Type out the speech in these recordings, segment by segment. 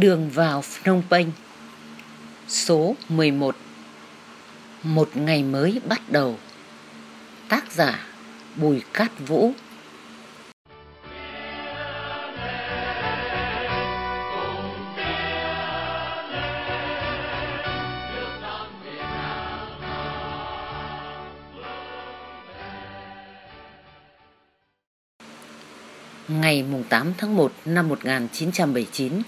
Đường vào Phnom Penh. Số 11 Một. Ngày mới bắt đầu. Tác giả Bùi Cát Vũ. Ngày 8 tháng 1 năm 1979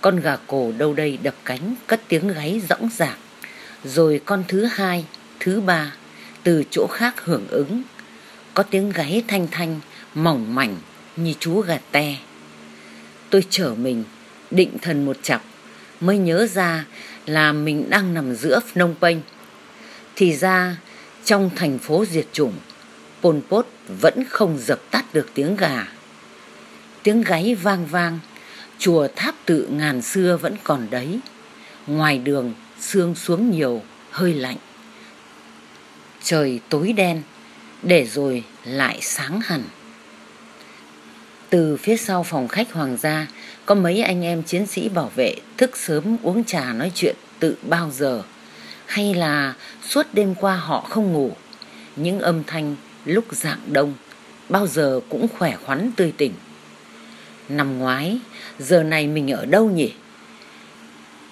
con gà cổ đâu đây đập cánh, cất tiếng gáy rõng rạc. Rồi con thứ hai, thứ ba, từ chỗ khác hưởng ứng. Có tiếng gáy thanh thanh, mỏng mảnh, như chú gà te. Tôi chở mình, định thần một chặp, mới nhớ ra là mình đang nằm giữa phnom penh. Thì ra, trong thành phố diệt chủng, pol pot vẫn không dập tắt được tiếng gà. Tiếng gáy vang vang chùa tháp tự ngàn xưa vẫn còn đấy. Ngoài đường, sương xuống nhiều, hơi lạnh. Trời tối đen, để rồi lại sáng hẳn. Từ phía sau phòng khách hoàng gia, có mấy anh em chiến sĩ bảo vệ thức sớm uống trà nói chuyện tự bao giờ. Hay là suốt đêm qua họ không ngủ. Những âm thanh lúc dạng đông, bao giờ cũng khỏe khoắn tươi tỉnh. Năm ngoái, giờ này mình ở đâu nhỉ?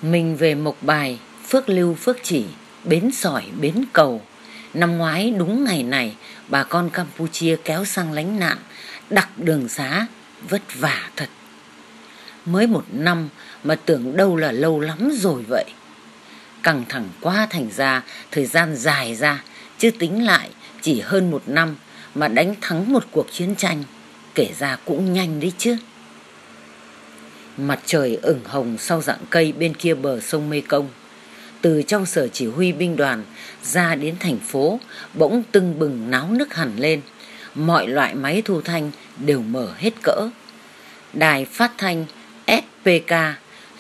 Mình về Mộc Bài, Phước Lưu Phước Chỉ, Bến Sỏi, Bến Cầu. Năm ngoái đúng ngày này, bà con Campuchia kéo sang lánh nạn, đặt đường xá, vất vả thật. Mới một năm mà tưởng đâu là lâu lắm rồi vậy. Căng thẳng quá thành ra, thời gian dài ra, chứ tính lại chỉ hơn một năm mà đánh thắng một cuộc chiến tranh, kể ra cũng nhanh đấy chứ. Mặt trời ửng hồng sau dạng cây bên kia bờ sông Mê Công. Từ trong sở chỉ huy binh đoàn ra đến thành phố, bỗng tưng bừng náo nức hẳn lên. Mọi loại máy thu thanh đều mở hết cỡ. Đài phát thanh SPK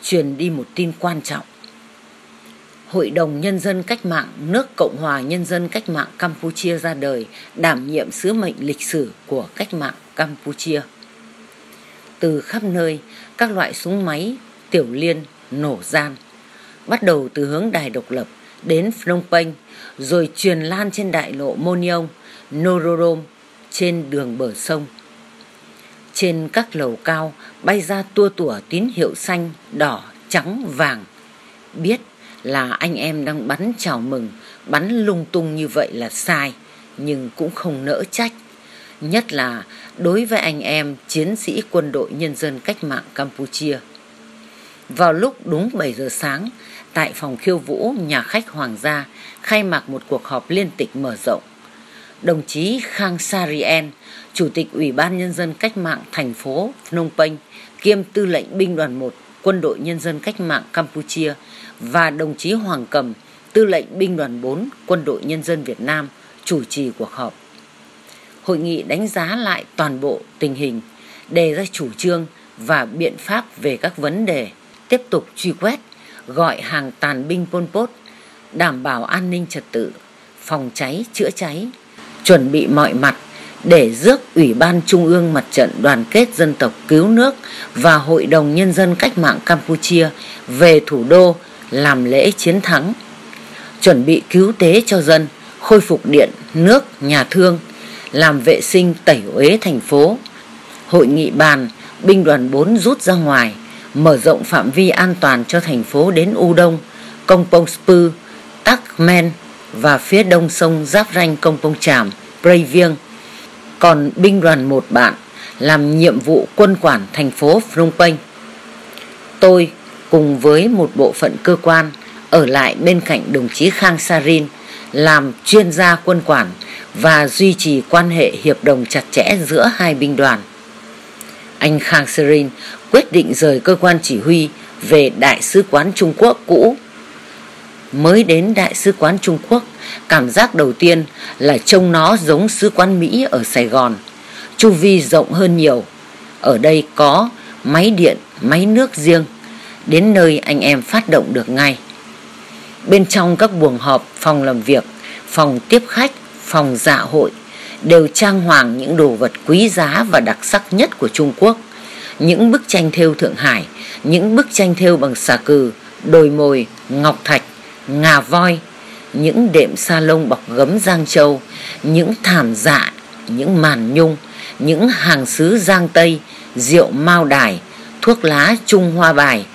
truyền đi một tin quan trọng. Hội đồng Nhân dân Cách mạng nước Cộng hòa Nhân dân Cách mạng Campuchia ra đời, đảm nhiệm sứ mệnh lịch sử của cách mạng Campuchia từ khắp nơi các loại súng máy, tiểu liên, nổ gian. Bắt đầu từ hướng đài độc lập đến Phnom Penh, rồi truyền lan trên đại lộ Monion, Norodom trên đường bờ sông. Trên các lầu cao bay ra tua tủa tín hiệu xanh, đỏ, trắng, vàng. Biết là anh em đang bắn chào mừng, bắn lung tung như vậy là sai, nhưng cũng không nỡ trách nhất là đối với anh em chiến sĩ quân đội nhân dân cách mạng Campuchia. Vào lúc đúng 7 giờ sáng, tại phòng khiêu vũ nhà khách Hoàng gia khai mạc một cuộc họp liên tịch mở rộng. Đồng chí Khang Sarien, Chủ tịch Ủy ban Nhân dân Cách mạng thành phố Phnom Penh, kiêm tư lệnh binh đoàn 1 Quân đội Nhân dân Cách mạng Campuchia và đồng chí Hoàng Cầm, tư lệnh binh đoàn 4 Quân đội Nhân dân Việt Nam, chủ trì cuộc họp hội nghị đánh giá lại toàn bộ tình hình, đề ra chủ trương và biện pháp về các vấn đề, tiếp tục truy quét, gọi hàng tàn binh Pol Pot, đảm bảo an ninh trật tự, phòng cháy, chữa cháy, chuẩn bị mọi mặt để rước Ủy ban Trung ương Mặt trận Đoàn kết Dân tộc Cứu nước và Hội đồng Nhân dân Cách mạng Campuchia về thủ đô làm lễ chiến thắng, chuẩn bị cứu tế cho dân, khôi phục điện, nước, nhà thương, làm vệ sinh tẩy uế thành phố. Hội nghị bàn, binh đoàn 4 rút ra ngoài, mở rộng phạm vi an toàn cho thành phố đến U Đông, Công Pông Spư, Tắc Men và phía đông sông giáp ranh Công Pông Tràm, Prey Viêng. Còn binh đoàn một bạn làm nhiệm vụ quân quản thành phố Phnom Penh. Tôi cùng với một bộ phận cơ quan ở lại bên cạnh đồng chí Khang Sarin làm chuyên gia quân quản và duy trì quan hệ hiệp đồng chặt chẽ giữa hai binh đoàn. Anh Khang Serin quyết định rời cơ quan chỉ huy về Đại sứ quán Trung Quốc cũ. Mới đến Đại sứ quán Trung Quốc, cảm giác đầu tiên là trông nó giống sứ quán Mỹ ở Sài Gòn. Chu vi rộng hơn nhiều. Ở đây có máy điện, máy nước riêng. Đến nơi anh em phát động được ngay. Bên trong các buồng họp, phòng làm việc, phòng tiếp khách, phòng dạ hội đều trang hoàng những đồ vật quý giá và đặc sắc nhất của Trung Quốc những bức tranh thêu Thượng Hải, những bức tranh thêu bằng xà cừ, đồi mồi, ngọc thạch, ngà voi, những đệm sa lông bọc gấm Giang Châu, những thảm dạ, những màn nhung, những hàng sứ Giang Tây, rượu mao đài, thuốc lá Trung Hoa Bài.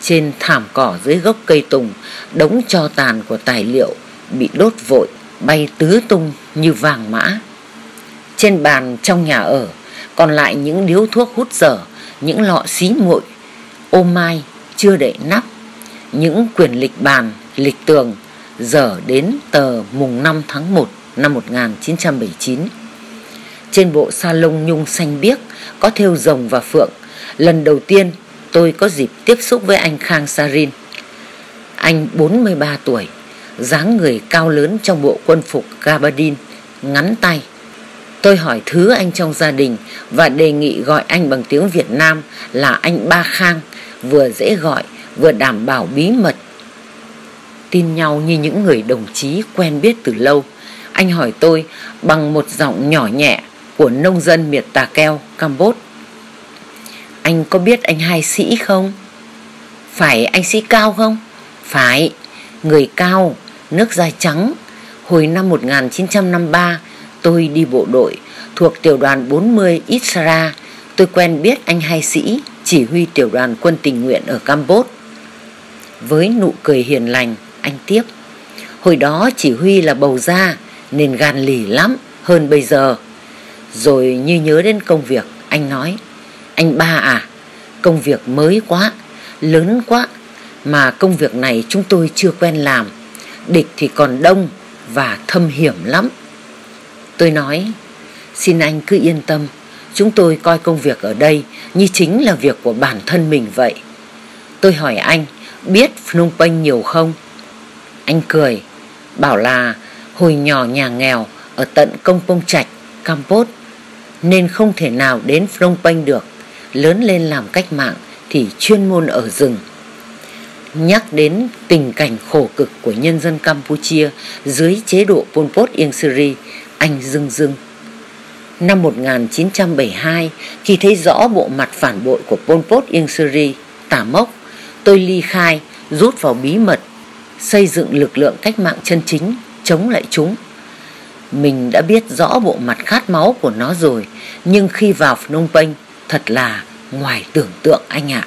Trên thảm cỏ dưới gốc cây tùng, đống cho tàn của tài liệu bị đốt vội, bay tứ tung như vàng mã. Trên bàn trong nhà ở, còn lại những điếu thuốc hút dở, những lọ xí nguội, ô mai chưa đậy nắp, những quyển lịch bàn, lịch tường, dở đến tờ mùng 5 tháng 1 năm 1979. Trên bộ sa lông nhung xanh biếc có thêu rồng và phượng. Lần đầu tiên tôi có dịp tiếp xúc với anh Khang Sarin. Anh 43 tuổi, dáng người cao lớn trong bộ quân phục gabardine, ngắn tay. Tôi hỏi thứ anh trong gia đình và đề nghị gọi anh bằng tiếng Việt Nam là anh Ba Khang, vừa dễ gọi vừa đảm bảo bí mật. Tin nhau như những người đồng chí quen biết từ lâu. Anh hỏi tôi bằng một giọng nhỏ nhẹ của nông dân miệt Tà Keo, Campuchia. Anh có biết anh hai sĩ không? Phải anh sĩ cao không? Phải, người cao, nước da trắng. Hồi năm 1953, tôi đi bộ đội thuộc tiểu đoàn 40 Isra. Tôi quen biết anh hai sĩ, chỉ huy tiểu đoàn quân tình nguyện ở Campuchia. Với nụ cười hiền lành, anh tiếp. Hồi đó chỉ huy là bầu ra nên gan lì lắm hơn bây giờ. Rồi như nhớ đến công việc, anh nói, anh ba à, công việc mới quá, lớn quá, mà công việc này chúng tôi chưa quen làm, địch thì còn đông và thâm hiểm lắm. Tôi nói, xin anh cứ yên tâm, chúng tôi coi công việc ở đây như chính là việc của bản thân mình vậy. Tôi hỏi anh, biết Phnom Penh nhiều không? Anh cười, bảo là hồi nhỏ nhà nghèo ở tận Công Pông Trạch, Campuchia nên không thể nào đến Phnom Penh được. Lớn lên làm cách mạng thì chuyên môn ở rừng. Nhắc đến tình cảnh khổ cực của nhân dân Campuchia dưới chế độ Pol Pot Ieng Siri, anh dưng dưng. Năm 1972, khi thấy rõ bộ mặt phản bội của Pol Pot Ieng Siri, tả mốc, tôi ly khai, rút vào bí mật, xây dựng lực lượng cách mạng chân chính, chống lại chúng mình đã biết rõ bộ mặt khát máu của nó rồi Nhưng khi vào Phnom Penh Thật là ngoài tưởng tượng anh ạ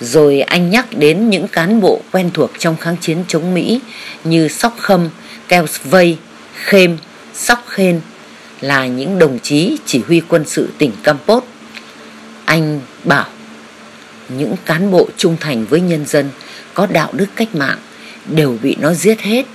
rồi anh nhắc đến những cán bộ quen thuộc trong kháng chiến chống Mỹ Như Sóc Khâm, Keo Vây, Khêm, Sóc Khên Là những đồng chí chỉ huy quân sự tỉnh Campos. Anh bảo Những cán bộ trung thành với nhân dân Có đạo đức cách mạng Đều bị nó giết hết.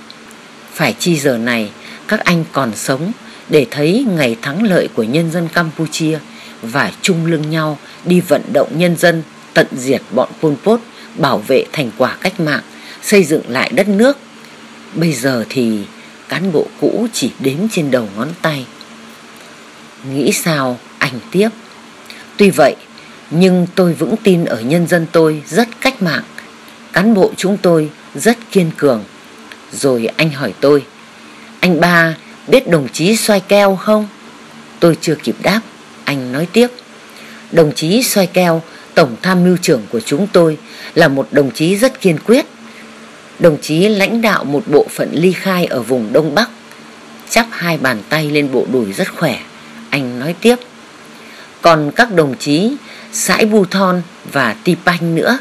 Phải chi giờ này các anh còn sống để thấy ngày thắng lợi của nhân dân Campuchia và chung lưng nhau đi vận động nhân dân tận diệt bọn Pol Pot, bảo vệ thành quả cách mạng, xây dựng lại đất nước. Bây giờ thì cán bộ cũ chỉ đếm trên đầu ngón tay. Nghĩ sao anh tiếp. Tuy vậy, nhưng tôi vững tin ở nhân dân tôi rất cách mạng. Cán bộ chúng tôi rất kiên cường. Rồi anh hỏi tôi, anh ba biết đồng chí xoay keo không? Tôi chưa kịp đáp, anh nói tiếp. Đồng chí xoay keo, tổng tham mưu trưởng của chúng tôi là một đồng chí rất kiên quyết. Đồng chí lãnh đạo một bộ phận ly khai ở vùng Đông Bắc, chắp hai bàn tay lên bộ đùi rất khỏe. Anh nói tiếp. Còn các đồng chí Sãi Bu Thon và Ti Panh nữa.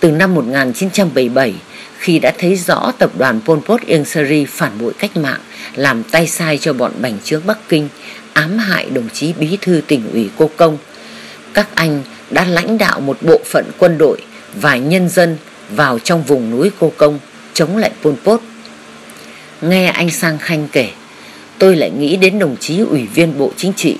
Từ năm 1977, khi đã thấy rõ tập đoàn Pol Pot Ieng Seri phản bội cách mạng, làm tay sai cho bọn bành trướng Bắc Kinh, ám hại đồng chí bí thư tỉnh ủy Cô Công. Các anh đã lãnh đạo một bộ phận quân đội và nhân dân vào trong vùng núi Cô Công chống lại Pol Pot. Nghe anh Sang Khanh kể, tôi lại nghĩ đến đồng chí ủy viên Bộ Chính trị.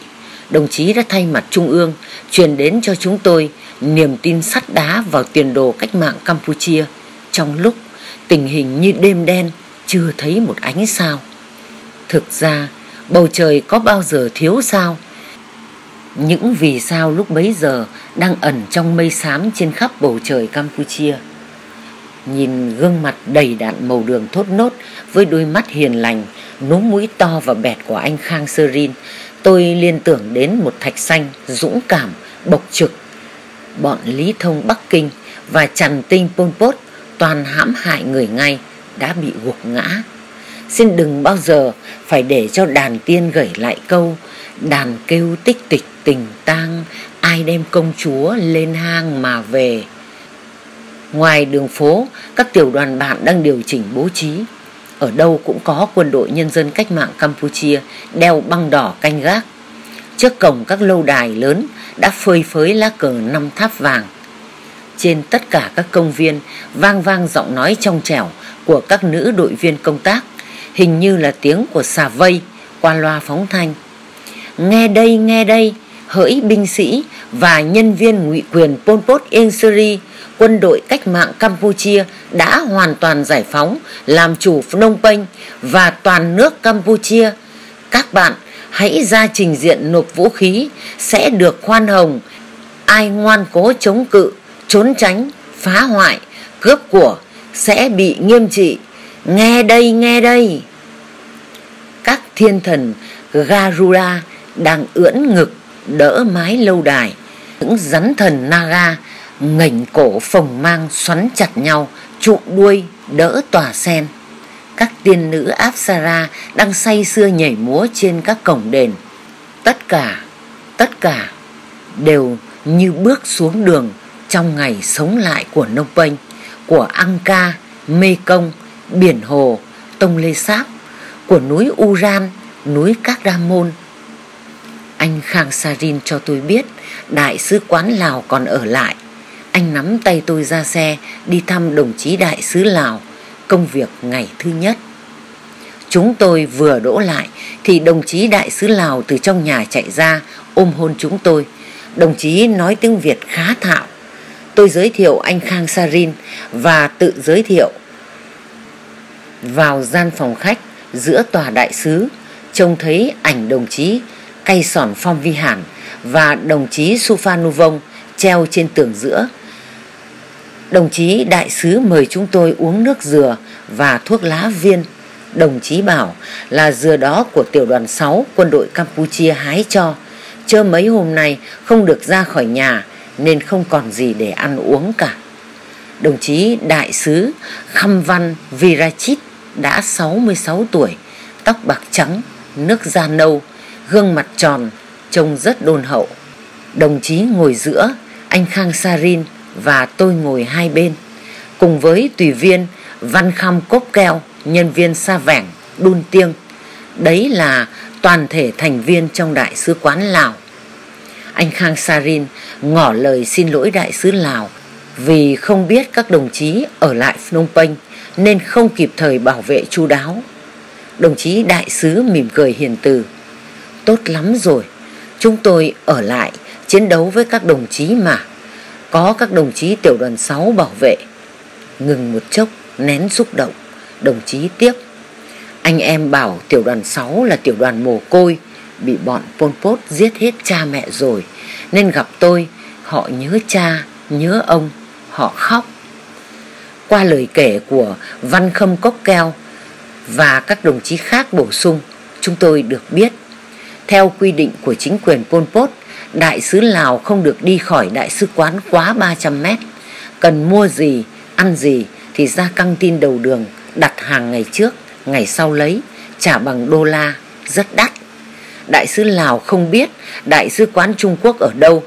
Đồng chí đã thay mặt Trung ương truyền đến cho chúng tôi niềm tin sắt đá vào tiền đồ cách mạng Campuchia trong lúc tình hình như đêm đen chưa thấy một ánh sao thực ra bầu trời có bao giờ thiếu sao những vì sao lúc bấy giờ đang ẩn trong mây xám trên khắp bầu trời campuchia nhìn gương mặt đầy đạn màu đường thốt nốt với đôi mắt hiền lành núm mũi to và bẹt của anh khang sơ rin, tôi liên tưởng đến một thạch xanh dũng cảm, bộc trực bọn Lý Thông Bắc Kinh và Trần Tinh Pol Pot, toàn hãm hại người ngay, đã bị gục ngã. Xin đừng bao giờ phải để cho đàn tiên gửi lại câu đàn kêu tích tịch tình tang ai đem công chúa lên hang mà về. Ngoài đường phố, các tiểu đoàn bạn đang điều chỉnh bố trí. Ở đâu cũng có quân đội nhân dân cách mạng Campuchia đeo băng đỏ canh gác. Trước cổng các lâu đài lớn đã phơi phới lá cờ năm tháp vàng. Trên tất cả các công viên vang vang giọng nói trong trẻo của các nữ đội viên công tác, hình như là tiếng của xà vây qua loa phóng thanh. Nghe đây, nghe đây, hỡi binh sĩ và nhân viên ngụy quyền Pol Pot Eng Seri, quân đội cách mạng Campuchia đã hoàn toàn giải phóng, làm chủ Phnom Penh và toàn nước Campuchia. Các bạn hãy ra trình diện nộp vũ khí sẽ được khoan hồng. Ai ngoan cố chống cự, trốn tránh, phá hoại, cướp của sẽ bị nghiêm trị. Nghe đây, nghe đây. Các thiên thần Garuda đang ưỡn ngực đỡ mái lâu đài. Những rắn thần Naga ngẩng cổ phồng mang xoắn chặt nhau, trụ đuôi đỡ tòa sen các tiên nữ Apsara đang say sưa nhảy múa trên các cổng đền. Tất cả, tất cả đều như bước xuống đường trong ngày sống lại của Nông Penh, của Angka, Mê Công, Biển Hồ, Tông Lê Sáp, của núi Uran, núi Các Đa Môn. Anh Khang Sarin cho tôi biết đại sứ quán Lào còn ở lại. Anh nắm tay tôi ra xe đi thăm đồng chí đại sứ Lào công việc ngày thứ nhất. Chúng tôi vừa đỗ lại thì đồng chí đại sứ Lào từ trong nhà chạy ra ôm hôn chúng tôi. Đồng chí nói tiếng Việt khá thạo. Tôi giới thiệu anh Khang Sarin và tự giới thiệu. Vào gian phòng khách giữa tòa đại sứ, trông thấy ảnh đồng chí Cây Sòn Phong Vi Hàn và đồng chí Supha Vong treo trên tường giữa Đồng chí đại sứ mời chúng tôi uống nước dừa và thuốc lá viên. Đồng chí bảo là dừa đó của tiểu đoàn 6 quân đội Campuchia hái cho. Chơ mấy hôm nay không được ra khỏi nhà nên không còn gì để ăn uống cả. Đồng chí đại sứ Khăm Văn Virachit đã 66 tuổi, tóc bạc trắng, nước da nâu, gương mặt tròn, trông rất đôn hậu. Đồng chí ngồi giữa, anh Khang Sarin và tôi ngồi hai bên cùng với tùy viên văn kham cốp keo nhân viên sa vẻng đun tiêng. Đấy là toàn thể thành viên trong đại sứ quán lào. Anh khang sarin ngỏ lời xin lỗi đại sứ lào vì không biết các đồng chí ở lại phnom penh nên không kịp thời bảo vệ chu đáo. Đồng chí đại sứ mỉm cười hiền từ tốt lắm rồi chúng tôi ở lại chiến đấu với các đồng chí mà có các đồng chí tiểu đoàn 6 bảo vệ. Ngừng một chốc, nén xúc động, đồng chí tiếc. Anh em bảo tiểu đoàn 6 là tiểu đoàn mồ côi, bị bọn Pol Pot giết hết cha mẹ rồi, nên gặp tôi, họ nhớ cha, nhớ ông, họ khóc. Qua lời kể của Văn Khâm Cốc Keo và các đồng chí khác bổ sung, chúng tôi được biết, theo quy định của chính quyền Pol Pot, đại sứ Lào không được đi khỏi đại sứ quán quá 300 mét. Cần mua gì, ăn gì thì ra căng tin đầu đường, đặt hàng ngày trước, ngày sau lấy, trả bằng đô la, rất đắt. Đại sứ Lào không biết đại sứ quán Trung Quốc ở đâu,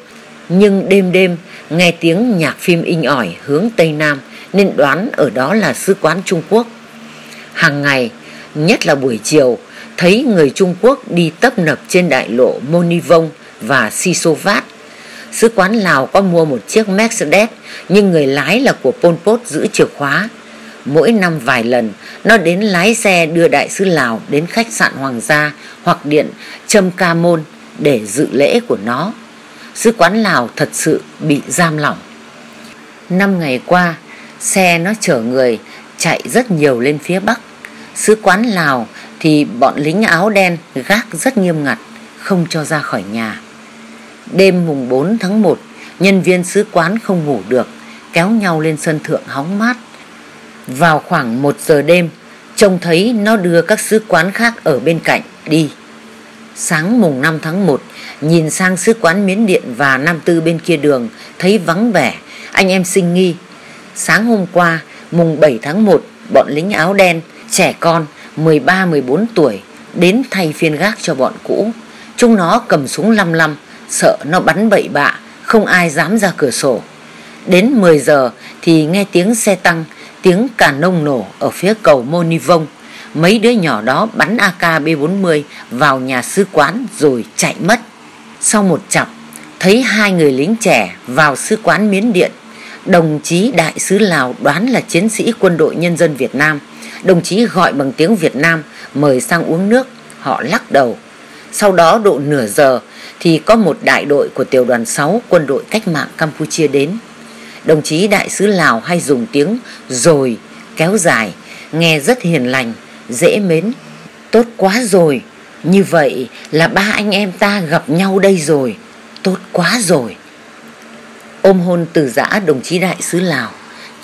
nhưng đêm đêm nghe tiếng nhạc phim inh ỏi hướng Tây Nam nên đoán ở đó là sứ quán Trung Quốc. Hàng ngày, nhất là buổi chiều, thấy người Trung Quốc đi tấp nập trên đại lộ Monivong và Sisovat. Sứ quán Lào có mua một chiếc Mercedes nhưng người lái là của Pol Pot giữ chìa khóa. Mỗi năm vài lần, nó đến lái xe đưa đại sứ Lào đến khách sạn Hoàng gia hoặc điện Trâm Ca Môn để dự lễ của nó. Sứ quán Lào thật sự bị giam lỏng. Năm ngày qua, xe nó chở người chạy rất nhiều lên phía Bắc. Sứ quán Lào thì bọn lính áo đen gác rất nghiêm ngặt, không cho ra khỏi nhà. Đêm mùng 4 tháng 1, nhân viên sứ quán không ngủ được, kéo nhau lên sân thượng hóng mát. Vào khoảng 1 giờ đêm, trông thấy nó đưa các sứ quán khác ở bên cạnh đi. Sáng mùng 5 tháng 1, nhìn sang sứ quán Miến Điện và Nam Tư bên kia đường, thấy vắng vẻ, anh em sinh nghi. Sáng hôm qua, mùng 7 tháng 1, bọn lính áo đen, trẻ con 13-14 tuổi đến thay phiên gác cho bọn cũ. Chúng nó cầm súng lăm lăm, sợ nó bắn bậy bạ, không ai dám ra cửa sổ. Đến 10 giờ thì nghe tiếng xe tăng, tiếng cà nông nổ ở phía cầu Monivong, Mấy đứa nhỏ đó bắn AK-B40 vào nhà sứ quán rồi chạy mất. Sau một chặp, thấy hai người lính trẻ vào sứ quán Miến Điện. Đồng chí đại sứ Lào đoán là chiến sĩ quân đội nhân dân Việt Nam. Đồng chí gọi bằng tiếng Việt Nam mời sang uống nước. Họ lắc đầu. Sau đó độ nửa giờ thì có một đại đội của tiểu đoàn 6 quân đội cách mạng Campuchia đến. Đồng chí đại sứ Lào hay dùng tiếng rồi kéo dài, nghe rất hiền lành, dễ mến. Tốt quá rồi, như vậy là ba anh em ta gặp nhau đây rồi, tốt quá rồi. Ôm hôn từ giã đồng chí đại sứ Lào,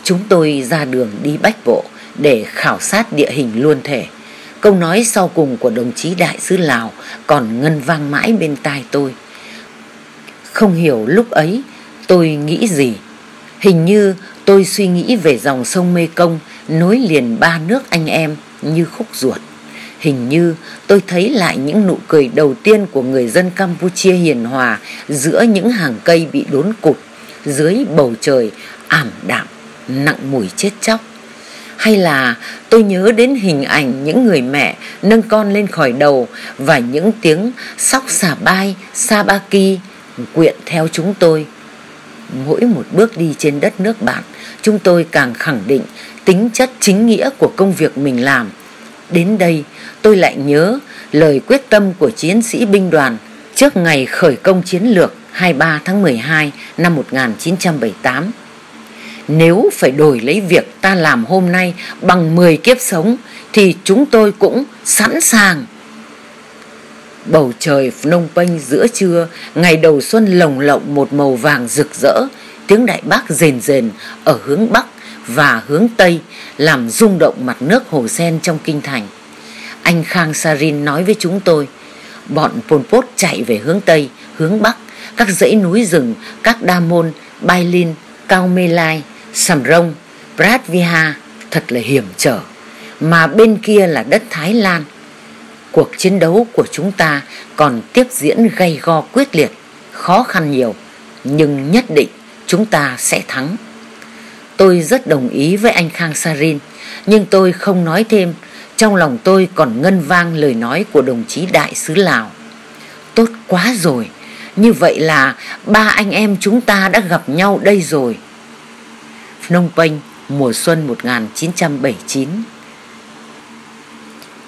chúng tôi ra đường đi bách bộ để khảo sát địa hình luôn thể. Câu nói sau cùng của đồng chí đại sứ Lào còn ngân vang mãi bên tai tôi. Không hiểu lúc ấy tôi nghĩ gì. Hình như tôi suy nghĩ về dòng sông Mê Công nối liền ba nước anh em như khúc ruột. Hình như tôi thấy lại những nụ cười đầu tiên của người dân Campuchia hiền hòa giữa những hàng cây bị đốn cụt, dưới bầu trời ảm đạm, nặng mùi chết chóc. Hay là tôi nhớ đến hình ảnh những người mẹ nâng con lên khỏi đầu và những tiếng sóc xà bai, sa ba ki quyện theo chúng tôi. Mỗi một bước đi trên đất nước bạn, chúng tôi càng khẳng định tính chất chính nghĩa của công việc mình làm. Đến đây, tôi lại nhớ lời quyết tâm của chiến sĩ binh đoàn trước ngày khởi công chiến lược 23 tháng 12 năm 1978. Nếu phải đổi lấy việc ta làm hôm nay bằng 10 kiếp sống thì chúng tôi cũng sẵn sàng. Bầu trời Phnom Penh giữa trưa, ngày đầu xuân lồng lộng một màu vàng rực rỡ, tiếng đại bác rền rền ở hướng Bắc và hướng Tây làm rung động mặt nước hồ sen trong kinh thành. Anh Khang Sarin nói với chúng tôi, bọn Pol Pot chạy về hướng Tây, hướng Bắc, các dãy núi rừng, các đa môn, Bai Lin, Cao Mê Lai, Sầm Rông, Prat Viha thật là hiểm trở. Mà bên kia là đất Thái Lan. Cuộc chiến đấu của chúng ta còn tiếp diễn gay go quyết liệt, khó khăn nhiều, nhưng nhất định chúng ta sẽ thắng. Tôi rất đồng ý với anh Khang Sarin, nhưng tôi không nói thêm, trong lòng tôi còn ngân vang lời nói của đồng chí đại sứ Lào. Tốt quá rồi, như vậy là ba anh em chúng ta đã gặp nhau đây rồi. Phnom Penh, mùa xuân 1979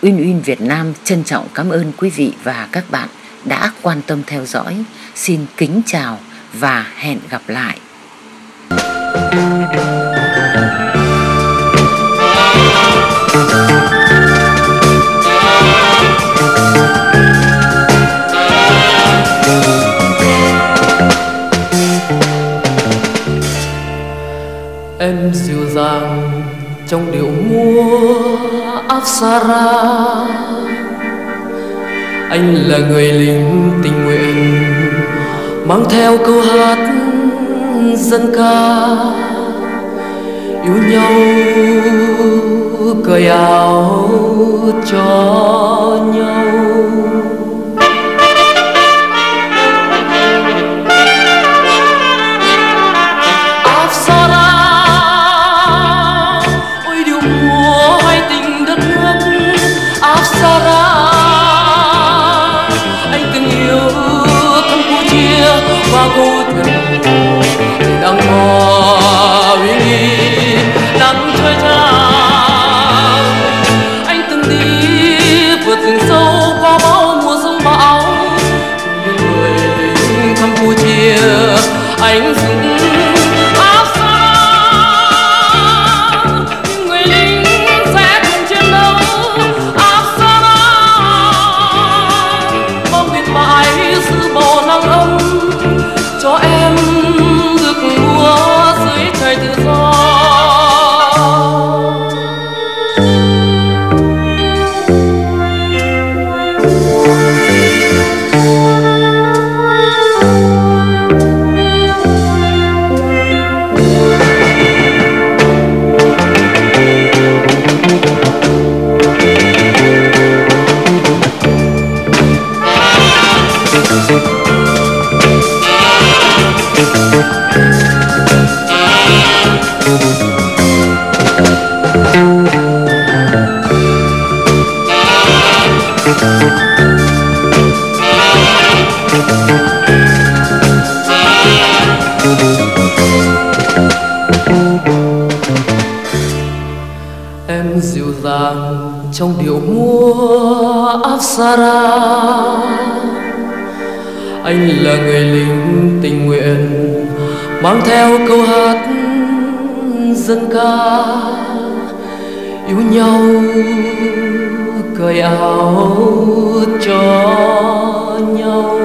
Uyên Uyên Việt Nam trân trọng cảm ơn quý vị và các bạn đã quan tâm theo dõi. Xin kính chào và hẹn gặp lại. em là người lính tình nguyện, mang theo câu hát dân ca. Yêu nhau, cởi áo cho nhau. Apsara anh là người lính tình nguyện, mang theo câu hát dân ca. Yêu nhau, cởi áo cho nhau.